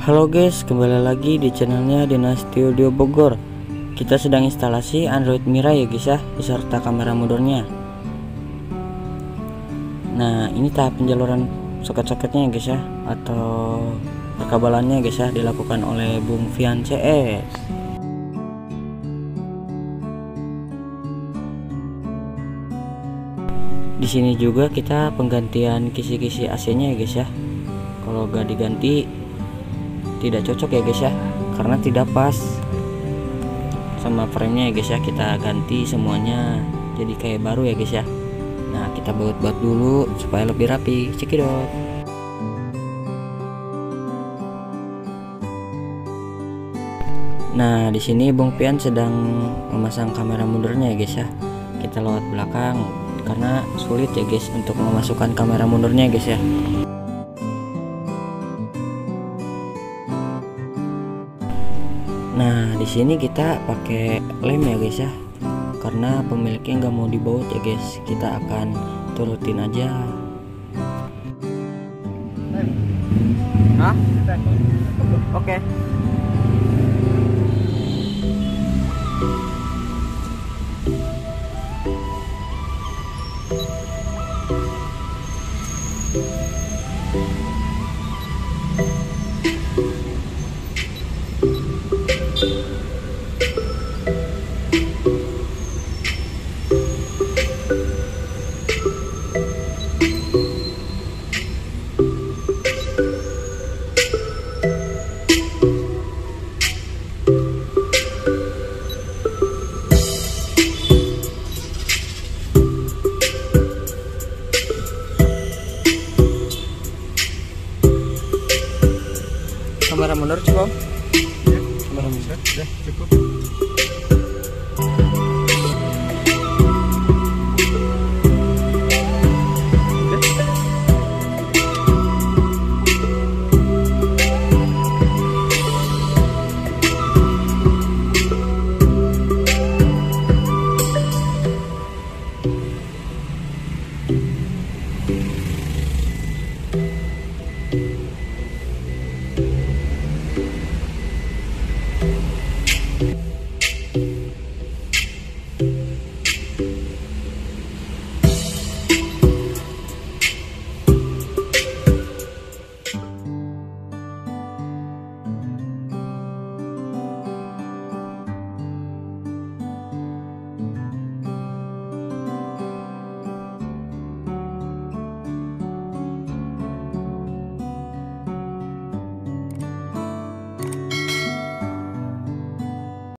Halo guys, kembali lagi di channelnya Dinasti Audio Bogor. Kita sedang instalasi Android Mira ya guys ya Beserta kamera mundurnya Nah ini tahap penjaluran soket-soketnya ya guys ya Atau perkabalannya guys ya Dilakukan oleh Bung Fian CS di sini juga kita penggantian kisi-kisi AC-nya ya guys ya. Kalau gak diganti tidak cocok ya guys ya, karena tidak pas sama frame-nya ya guys ya. Kita ganti semuanya jadi kayak baru ya guys ya. Nah kita baut-baut dulu supaya lebih rapi. Cekidot. Nah di sini Bung Pian sedang memasang kamera mundurnya ya guys ya. Kita lewat belakang karena sulit ya guys untuk memasukkan kamera mundurnya guys ya nah di sini kita pakai lem ya guys ya karena pemiliknya nggak mau dibaut ya guys kita akan turutin aja Hah? Oke. Okay. kamera mundur cukup. Kamera mundur sudah cukup.